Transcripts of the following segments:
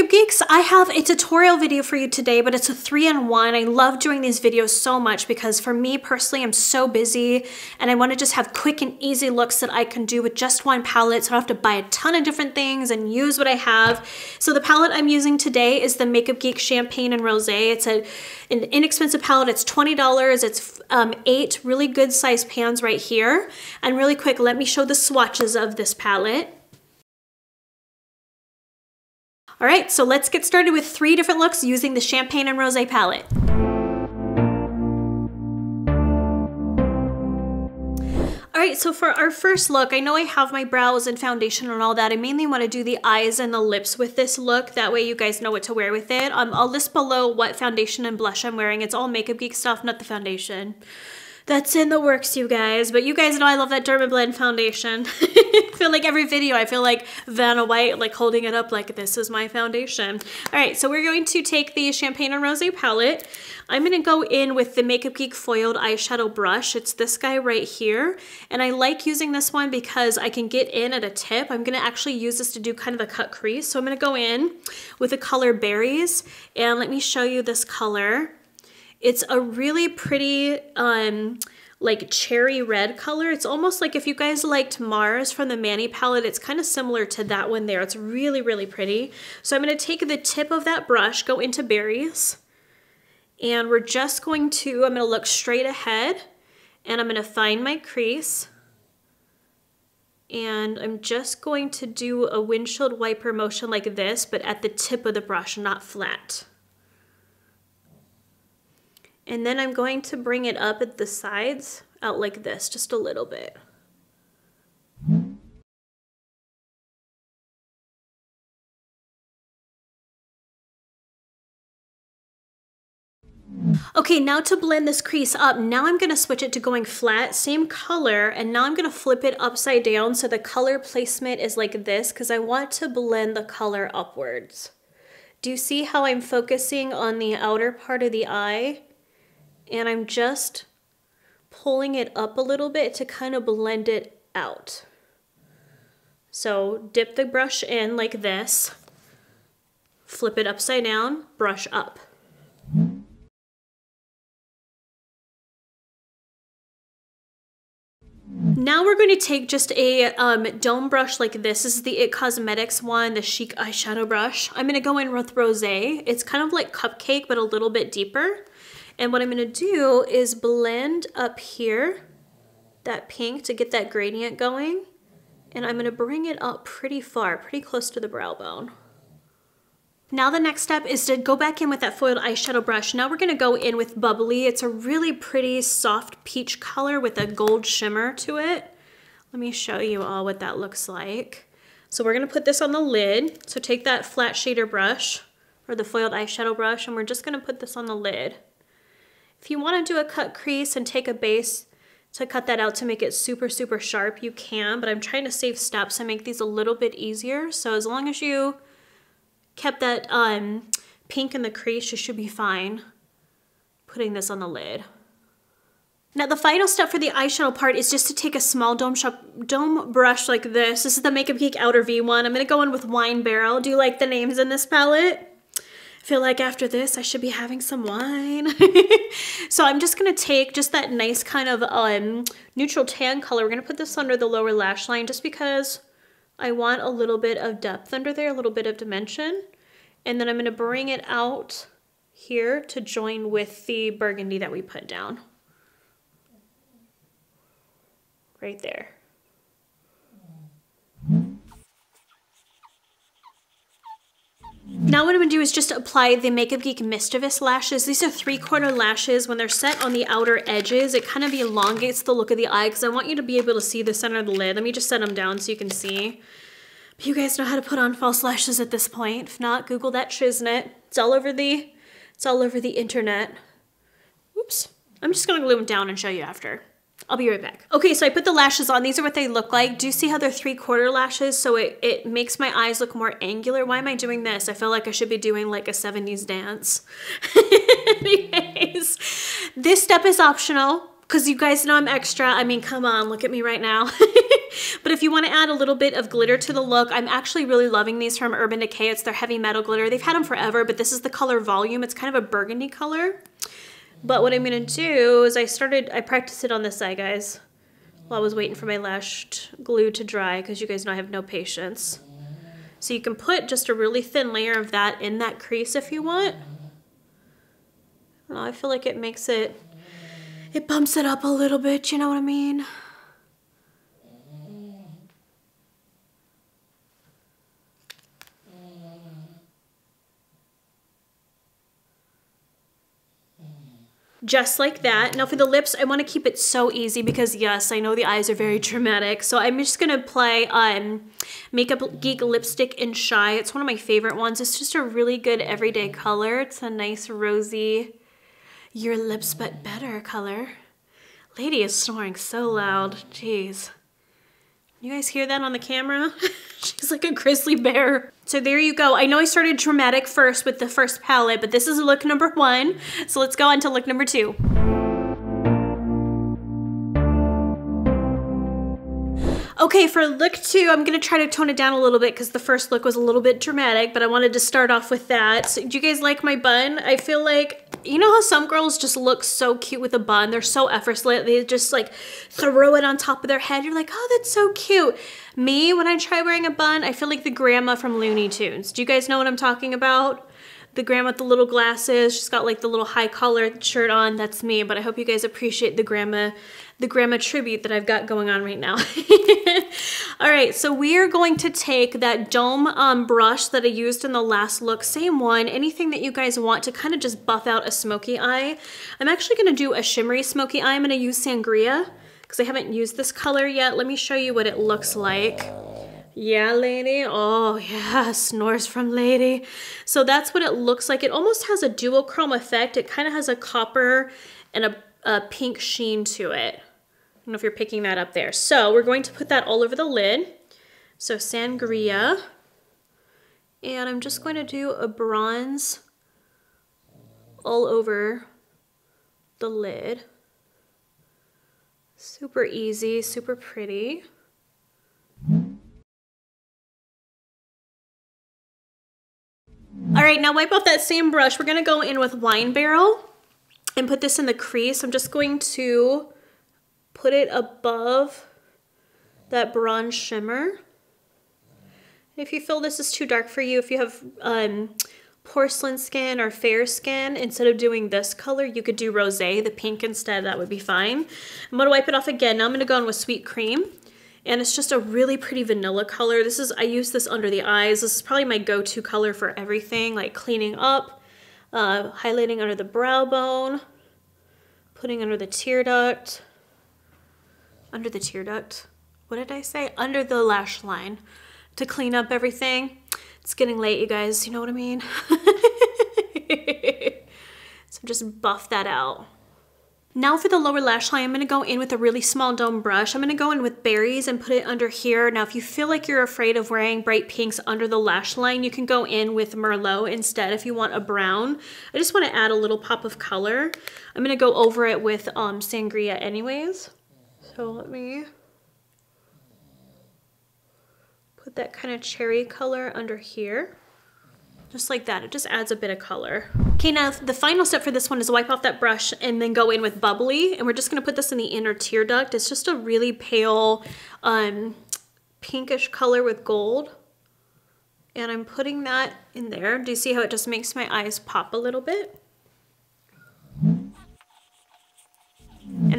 Makeup Geeks, I have a tutorial video for you today, but it's a three-in-one. I love doing these videos so much because for me personally, I'm so busy and I wanna just have quick and easy looks that I can do with just one palette so I don't have to buy a ton of different things and use what I have. So the palette I'm using today is the Makeup Geek Champagne and Rosé. It's a, an inexpensive palette, it's $20. It's um, eight really good size pans right here. And really quick, let me show the swatches of this palette. All right, so let's get started with three different looks using the Champagne and Rosé palette. All right, so for our first look, I know I have my brows and foundation and all that. I mainly want to do the eyes and the lips with this look. That way you guys know what to wear with it. Um, I'll list below what foundation and blush I'm wearing. It's all Makeup Geek stuff, not the foundation that's in the works, you guys. But you guys know I love that Dermablend foundation. Feel like every video, I feel like Vanna White, like holding it up like this is my foundation. All right, so we're going to take the Champagne and Rosé palette. I'm gonna go in with the Makeup Geek foiled eyeshadow brush. It's this guy right here. And I like using this one because I can get in at a tip. I'm gonna actually use this to do kind of a cut crease. So I'm gonna go in with the color Berries. And let me show you this color. It's a really pretty, um, like cherry red color. It's almost like if you guys liked Mars from the Manny palette, it's kind of similar to that one there. It's really, really pretty. So I'm going to take the tip of that brush, go into berries, and we're just going to, I'm to look straight ahead, and I'm going to find my crease, and I'm just going to do a windshield wiper motion like this, but at the tip of the brush, not flat. And then I'm going to bring it up at the sides out like this, just a little bit. Okay, now to blend this crease up, now I'm gonna switch it to going flat, same color, and now I'm gonna flip it upside down so the color placement is like this because I want to blend the color upwards. Do you see how I'm focusing on the outer part of the eye? And I'm just pulling it up a little bit to kind of blend it out. So dip the brush in like this, flip it upside down, brush up. Now we're going to take just a um, dome brush like this. This is the IT Cosmetics one, the Chic eyeshadow brush. I'm going to go in with Rosé. It's kind of like cupcake, but a little bit deeper. And what I'm gonna do is blend up here, that pink to get that gradient going. And I'm gonna bring it up pretty far, pretty close to the brow bone. Now the next step is to go back in with that foiled eyeshadow brush. Now we're gonna go in with Bubbly. It's a really pretty soft peach color with a gold shimmer to it. Let me show you all what that looks like. So we're gonna put this on the lid. So take that flat shader brush or the foiled eyeshadow brush and we're just gonna put this on the lid. If you want to do a cut crease and take a base to cut that out to make it super, super sharp, you can, but I'm trying to save steps and make these a little bit easier. So as long as you kept that um, pink in the crease, you should be fine putting this on the lid. Now the final step for the eyeshadow part is just to take a small dome, shop, dome brush like this. This is the Makeup Geek Outer V one. I'm going to go in with Wine Barrel. Do you like the names in this palette? Feel like after this I should be having some wine. so I'm just going to take just that nice kind of um, neutral tan color. We're going to put this under the lower lash line just because I want a little bit of depth under there, a little bit of dimension. And then I'm going to bring it out here to join with the burgundy that we put down. Right there. Now what I'm to do is just apply the Makeup Geek Mischievous lashes. These are three-quarter lashes. When they're set on the outer edges, it kind of elongates the look of the eye because I want you to be able to see the center of the lid. Let me just set them down so you can see. But you guys know how to put on false lashes at this point. If not, Google that shiznit. It's all over the, it's all over the internet. Oops. I'm just to glue them down and show you after. I'll be right back. Okay, so I put the lashes on. These are what they look like. Do you see how they're three quarter lashes? So it, it makes my eyes look more angular. Why am I doing this? I feel like I should be doing like a 70s dance. Anyways, this step is optional because you guys know I'm extra. I mean, come on, look at me right now. but if you want to add a little bit of glitter to the look, I'm actually really loving these from Urban Decay. It's their heavy metal glitter. They've had them forever, but this is the color Volume. It's kind of a burgundy color. But what I'm to do is I started, I practiced it on this side, guys, while I was waiting for my lash glue to dry, because you guys know I have no patience. So you can put just a really thin layer of that in that crease if you want. I feel like it makes it, it bumps it up a little bit, you know what I mean? Just like that. Now for the lips, I wanna keep it so easy because yes, I know the eyes are very dramatic. So I'm just gonna apply um, Makeup Geek lipstick in Shy. It's one of my favorite ones. It's just a really good everyday color. It's a nice rosy, your lips but better color. Lady is snoring so loud, jeez. You guys hear that on the camera? She's like a grizzly bear. So there you go. I know I started dramatic first with the first palette, but this is look number one. So let's go on to look number two. Okay, for look two, I'm gonna try to tone it down a little bit because the first look was a little bit dramatic, but I wanted to start off with that. So, do you guys like my bun? I feel like, you know how some girls just look so cute with a bun? They're so effortless. They just like throw it on top of their head. You're like, oh, that's so cute. Me, when I try wearing a bun, I feel like the grandma from Looney Tunes. Do you guys know what I'm talking about? The grandma with the little glasses. She's got like the little high collar shirt on. That's me, but I hope you guys appreciate the grandma the grandma tribute that I've got going on right now. All right, so we are going to take that dome um, brush that I used in the last look, same one, anything that you guys want to kind of just buff out a smoky eye. I'm actually gonna do a shimmery smoky eye. I'm gonna use Sangria because I haven't used this color yet. Let me show you what it looks like. Yeah, lady. Oh, yeah, snores from lady. So that's what it looks like. It almost has a duochrome effect. It kind of has a copper and a, a pink sheen to it I don't know if you're picking that up there. So we're going to put that all over the lid. So sangria. And I'm just going to do a bronze all over the lid. Super easy, super pretty. All right, now wipe off that same brush. We're gonna go in with Wine Barrel and put this in the crease. I'm just going to put it above that bronze shimmer. If you feel this is too dark for you, if you have um, porcelain skin or fair skin, instead of doing this color, you could do rosé, the pink instead, that would be fine. I'm gonna wipe it off again. Now I'm gonna go in with Sweet Cream. And it's just a really pretty vanilla color. This is, I use this under the eyes. This is probably my go-to color for everything, like cleaning up, uh, highlighting under the brow bone, putting under the tear duct, under the tear duct. What did I say? Under the lash line to clean up everything. It's getting late, you guys. You know what I mean? so just buff that out. Now for the lower lash line, I'm gonna go in with a really small dome brush. I'm gonna go in with berries and put it under here. Now, if you feel like you're afraid of wearing bright pinks under the lash line, you can go in with Merlot instead if you want a brown. I just wanna add a little pop of color. I'm gonna go over it with um, Sangria anyways. So let me put that kind of cherry color under here. Just like that, it just adds a bit of color. Okay, now the final step for this one is wipe off that brush and then go in with bubbly. And we're just gonna put this in the inner tear duct. It's just a really pale um, pinkish color with gold. And I'm putting that in there. Do you see how it just makes my eyes pop a little bit?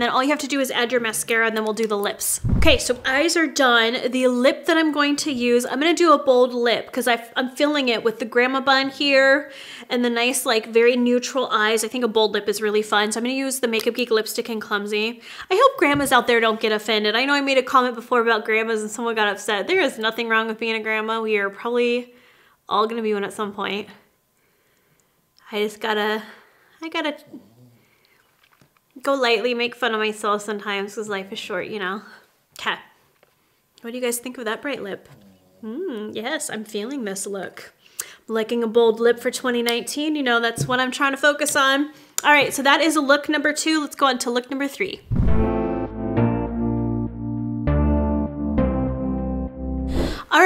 Then all you have to do is add your mascara and then we'll do the lips. Okay, so eyes are done. The lip that I'm going to use, I'm gonna do a bold lip because I'm filling it with the grandma bun here and the nice like very neutral eyes. I think a bold lip is really fun. So I'm gonna use the Makeup Geek Lipstick in Clumsy. I hope grandmas out there don't get offended. I know I made a comment before about grandmas and someone got upset. There is nothing wrong with being a grandma. We are probably all gonna be one at some point. I just gotta, I gotta go lightly, make fun of myself sometimes because life is short, you know. Okay. What do you guys think of that bright lip? Hmm, yes, I'm feeling this look. liking a bold lip for 2019. You know, that's what I'm trying to focus on. All right, so that is a look number two. Let's go on to look number three.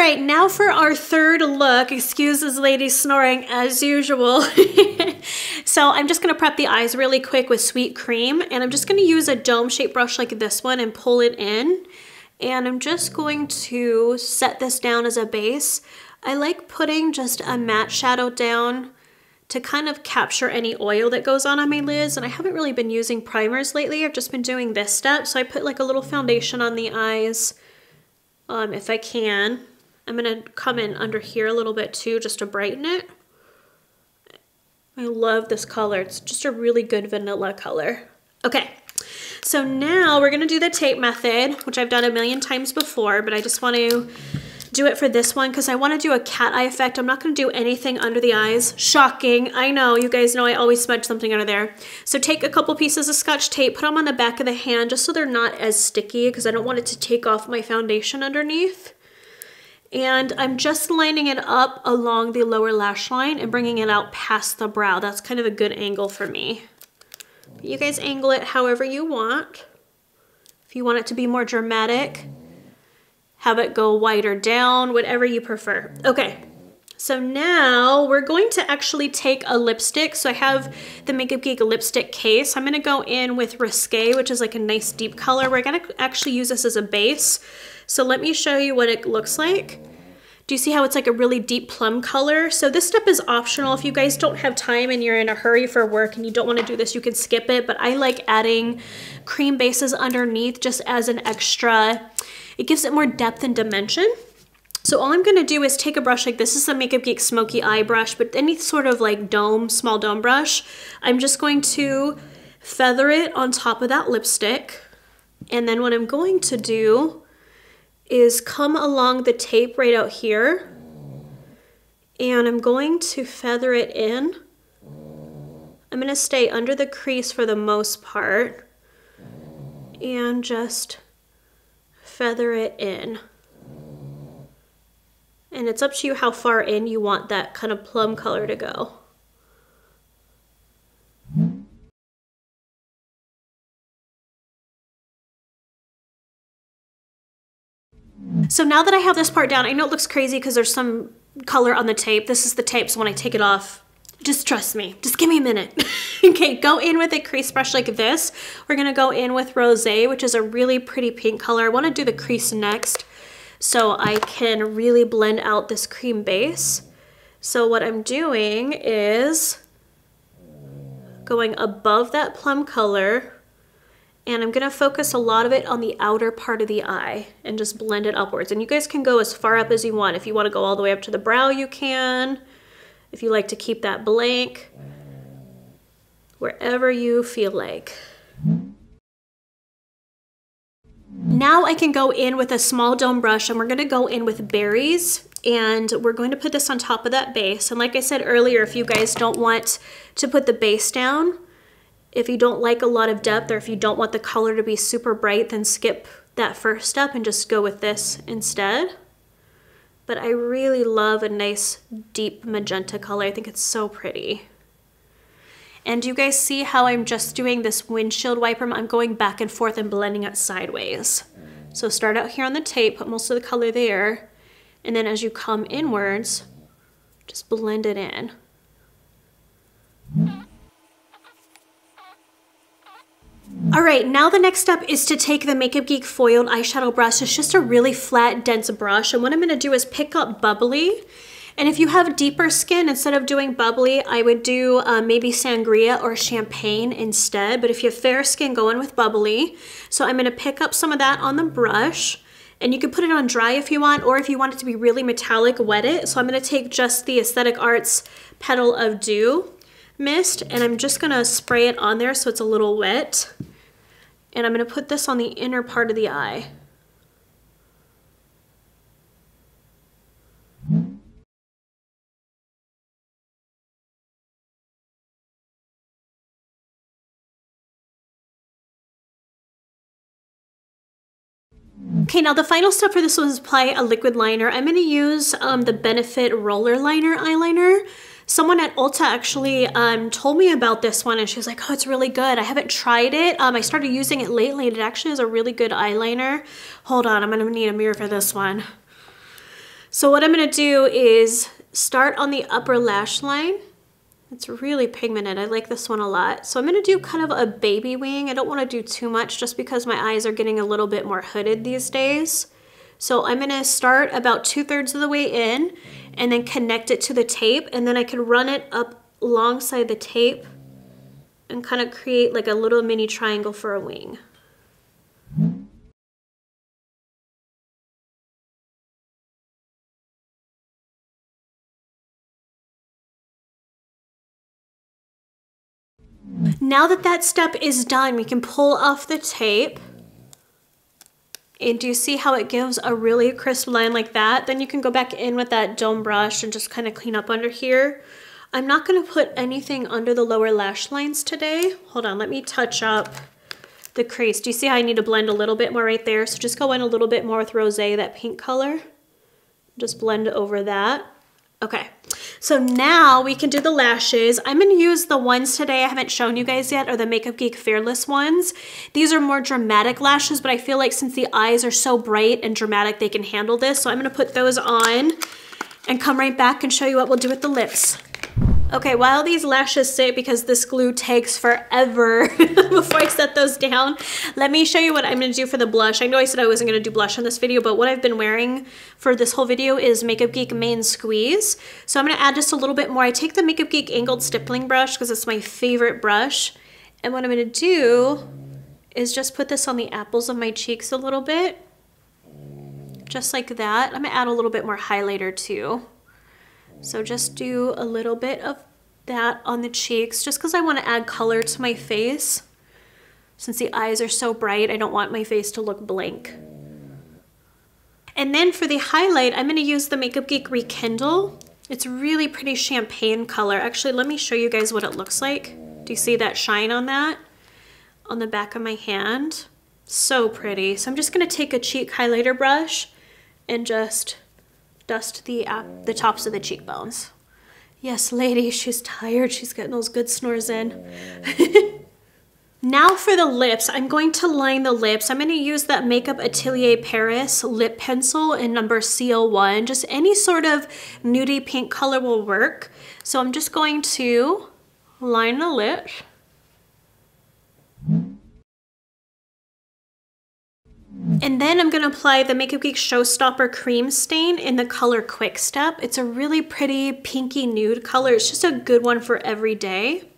Right, now for our third look. Excuse this lady snoring as usual. so I'm just gonna prep the eyes really quick with sweet cream and I'm just gonna use a dome shaped brush like this one and pull it in. And I'm just going to set this down as a base. I like putting just a matte shadow down to kind of capture any oil that goes on on my lids. And I haven't really been using primers lately. I've just been doing this step. So I put like a little foundation on the eyes um, if I can. I'm going to come in under here a little bit too, just to brighten it. I love this color. It's just a really good vanilla color. Okay, so now we're gonna do the tape method, which I've done a million times before, but I just want to do it for this one because I want to do a cat eye effect. I'm not going to do anything under the eyes. Shocking. I know. You guys know I always smudge something under there. So take a couple pieces of scotch tape, put them on the back of the hand just so they're not as sticky because I don't want it to take off my foundation underneath and I'm just lining it up along the lower lash line and bringing it out past the brow. That's kind of a good angle for me. You guys angle it however you want. If you want it to be more dramatic, have it go wider down, whatever you prefer. Okay, so now we're going to actually take a lipstick. So I have the Makeup Geek lipstick case. I'm gonna go in with Risque, which is like a nice deep color. We're gonna actually use this as a base. So let me show you what it looks like. Do you see how it's like a really deep plum color? So this step is optional. If you guys don't have time and you're in a hurry for work and you don't want to do this, you can skip it. But I like adding cream bases underneath just as an extra, it gives it more depth and dimension. So all I'm going to do is take a brush like this. is a Makeup Geek Smoky Eye brush, but any sort of like dome, small dome brush. I'm just going to feather it on top of that lipstick. And then what I'm going to do is come along the tape right out here and I'm going to feather it in. I'm going to stay under the crease for the most part and just feather it in. And it's up to you how far in you want that kind of plum color to go. So now that I have this part down, I know it looks crazy because there's some color on the tape. This is the tape, so when I take it off, just trust me. Just give me a minute. okay, go in with a crease brush like this. We're gonna go in with Rosé, which is a really pretty pink color. I wanna do the crease next so I can really blend out this cream base. So what I'm doing is going above that plum color and I'm gonna focus a lot of it on the outer part of the eye and just blend it upwards. And you guys can go as far up as you want. If you wanna go all the way up to the brow, you can. If you like to keep that blank, wherever you feel like. Now I can go in with a small dome brush and we're gonna go in with berries and we're going to put this on top of that base. And like I said earlier, if you guys don't want to put the base down, if you don't like a lot of depth or if you don't want the color to be super bright, then skip that first step and just go with this instead. But I really love a nice deep magenta color. I think it's so pretty. And you guys see how I'm just doing this windshield wiper? I'm going back and forth and blending it sideways. So start out here on the tape, put most of the color there, and then as you come inwards, just blend it in. All right, now the next step is to take the Makeup Geek foiled eyeshadow brush. It's just a really flat, dense brush. And what I'm gonna do is pick up Bubbly. And if you have deeper skin, instead of doing Bubbly, I would do uh, maybe Sangria or Champagne instead. But if you have fair skin, go in with Bubbly. So I'm gonna pick up some of that on the brush. And you can put it on dry if you want, or if you want it to be really metallic, wet it. So I'm gonna take just the Aesthetic Arts Petal of Dew mist, and I'm just gonna spray it on there so it's a little wet. And I'm to put this on the inner part of the eye. Okay, now the final step for this one is apply a liquid liner. I'm to use um, the Benefit Roller Liner eyeliner. Someone at Ulta actually um, told me about this one and she was like, oh, it's really good. I haven't tried it. Um, I started using it lately and it actually is a really good eyeliner. Hold on, I'm gonna need a mirror for this one. So what I'm gonna do is start on the upper lash line. It's really pigmented. I like this one a lot. So I'm gonna do kind of a baby wing. I don't wanna do too much just because my eyes are getting a little bit more hooded these days. So I'm gonna start about two thirds of the way in and then connect it to the tape and then I can run it up alongside the tape and kind of create like a little mini triangle for a wing. Mm. Now that that step is done, we can pull off the tape. And do you see how it gives a really crisp line like that? Then you can go back in with that dome brush and just kind of clean up under here. I'm not going to put anything under the lower lash lines today. Hold on, let me touch up the crease. Do you see how I need to blend a little bit more right there? So just go in a little bit more with Rosé, that pink color. Just blend over that. Okay, so now we can do the lashes. I'm gonna use the ones today I haven't shown you guys yet, are the Makeup Geek Fearless ones. These are more dramatic lashes, but I feel like since the eyes are so bright and dramatic, they can handle this. So I'm gonna put those on and come right back and show you what we'll do with the lips. Okay, while these lashes sit, because this glue takes forever before I set those down, let me show you what I'm gonna do for the blush. I know I said I wasn't gonna do blush on this video, but what I've been wearing for this whole video is Makeup Geek Main Squeeze. So I'm gonna add just a little bit more. I take the Makeup Geek angled stippling brush because it's my favorite brush. And what I'm gonna do is just put this on the apples of my cheeks a little bit. Just like that. I'm gonna add a little bit more highlighter too. So just do a little bit of that on the cheeks just because I want to add color to my face. Since the eyes are so bright, I don't want my face to look blank. And then for the highlight, I'm going to use the Makeup Geek Rekindle. It's really pretty champagne color. Actually, let me show you guys what it looks like. Do you see that shine on that? On the back of my hand. So pretty. So I'm just going to take a cheek highlighter brush and just dust the, uh, the tops of the cheekbones. Yes, lady, she's tired. She's getting those good snores in. now for the lips, I'm going to line the lips. I'm going to use that Makeup Atelier Paris lip pencil in number CO1. Just any sort of nudie pink color will work. So I'm just going to line the lips. Mm-hmm. And then I'm gonna apply the Makeup Geek Showstopper Cream Stain in the color Quickstep. It's a really pretty pinky nude color. It's just a good one for every day.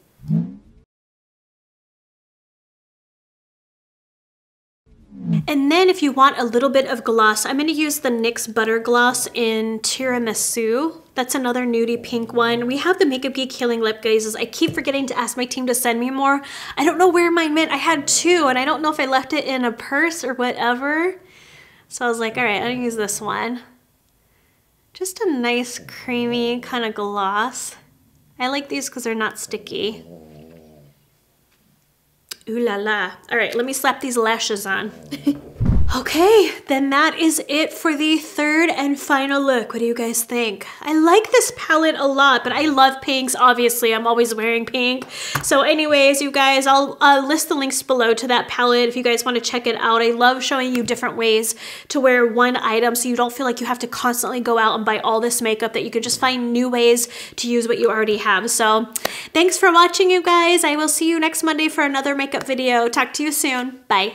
And then if you want a little bit of gloss, I'm going to use the NYX Butter Gloss in Tiramisu. That's another nudie pink one. We have the Makeup Geek Healing Lip Glazes. I keep forgetting to ask my team to send me more. I don't know where mine went. I had two, and I don't know if I left it in a purse or whatever. So I was like, all right, I'm to use this one. Just a nice creamy kind of gloss. I like these because they're not sticky. Ooh la la. All right, let me slap these lashes on. Okay, then that is it for the third and final look. What do you guys think? I like this palette a lot, but I love pinks. Obviously, I'm always wearing pink. So anyways, you guys, I'll uh, list the links below to that palette if you guys want to check it out. I love showing you different ways to wear one item so you don't feel like you have to constantly go out and buy all this makeup, that you can just find new ways to use what you already have. So thanks for watching, you guys. I will see you next Monday for another makeup video. Talk to you soon. Bye.